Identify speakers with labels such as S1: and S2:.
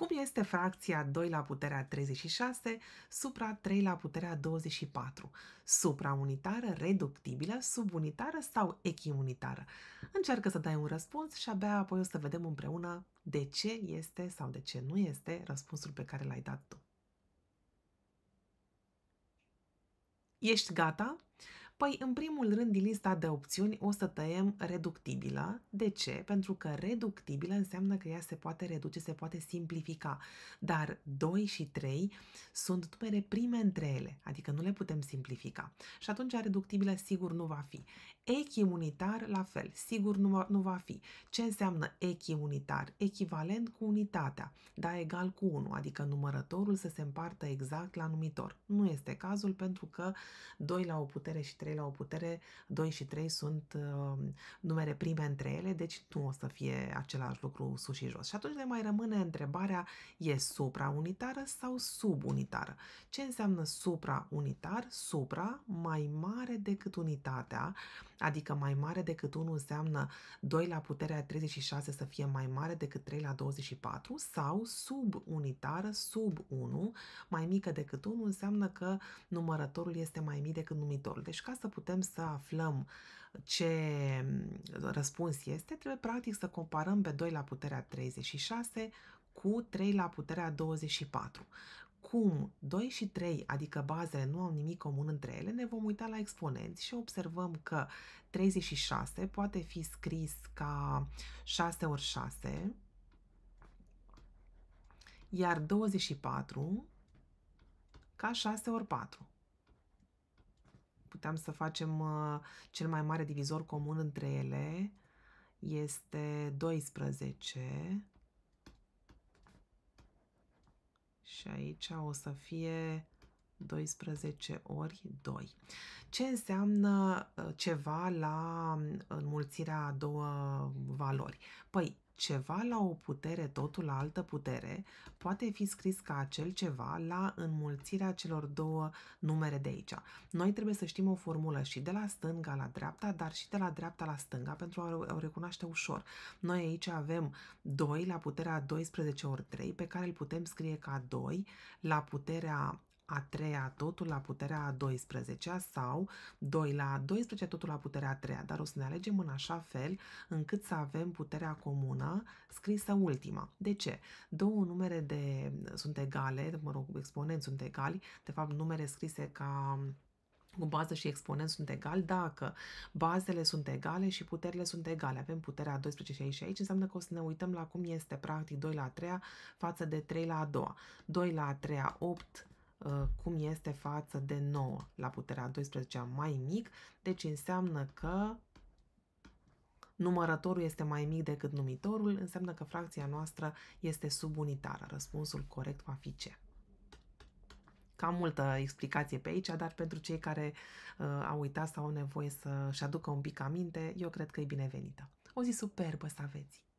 S1: Cum este fracția 2 la puterea 36 supra 3 la puterea 24? Supraunitară, reductibilă, subunitară sau echiunitară? Încearcă să dai un răspuns și abia apoi o să vedem împreună de ce este sau de ce nu este răspunsul pe care l-ai dat tu. Ești gata? Păi, în primul rând, din lista de opțiuni o să tăiem reductibilă. De ce? Pentru că reductibilă înseamnă că ea se poate reduce, se poate simplifica. Dar 2 și 3 sunt numere prime între ele, adică nu le putem simplifica. Și atunci reductibilă sigur nu va fi. Echiunitar, la fel, sigur nu va, nu va fi. Ce înseamnă echiunitar? Echivalent cu unitatea, da, egal cu 1, adică numărătorul să se împartă exact la numitor. Nu este cazul pentru că 2 la o putere și 3 3 la o putere, 2 și 3 sunt uh, numere prime între ele, deci nu o să fie același lucru sus și jos. Și atunci ne mai rămâne întrebarea, e supraunitară sau subunitară? Ce înseamnă supraunitar? Supra mai mare decât unitatea, adică mai mare decât 1 înseamnă 2 la puterea 36 să fie mai mare decât 3 la 24 sau subunitară, sub 1, mai mică decât 1 înseamnă că numărătorul este mai mic decât numitorul. Deci ca să putem să aflăm ce răspuns este, trebuie practic să comparăm pe 2 la puterea 36 cu 3 la puterea 24. Cum 2 și 3, adică bazele, nu au nimic comun între ele, ne vom uita la exponenți și observăm că 36 poate fi scris ca 6 ori 6, iar 24 ca 6 ori 4 puteam să facem uh, cel mai mare divizor comun între ele este 12 și aici o să fie 12 ori 2. Ce înseamnă uh, ceva la înmulțirea a două valori? Păi, ceva la o putere, totul la altă putere, poate fi scris ca acel ceva la înmulțirea celor două numere de aici. Noi trebuie să știm o formulă și de la stânga la dreapta, dar și de la dreapta la stânga pentru a o recunoaște ușor. Noi aici avem 2 la puterea 12 ori 3, pe care îl putem scrie ca 2 la puterea a treia totul la puterea a 12 sau 2 la 12 totul la puterea a treia, dar o să ne alegem în așa fel încât să avem puterea comună scrisă ultima. De ce? Două numere de, sunt egale, mă rog, exponenți sunt egali, de fapt numere scrise ca cu bază și exponent sunt egali dacă bazele sunt egale și puterile sunt egale. Avem puterea 12 și aici și aici, înseamnă că o să ne uităm la cum este practic 2 la 3 față de 3 la a doua. 2 la a treia 8 Uh, cum este față de 9 la puterea 12 mai mic, deci înseamnă că numărătorul este mai mic decât numitorul, înseamnă că fracția noastră este subunitară. Răspunsul corect va fi ce? Cam multă explicație pe aici, dar pentru cei care uh, au uitat sau au nevoie să-și aducă un pic aminte, eu cred că e binevenită. O zi superbă să aveți!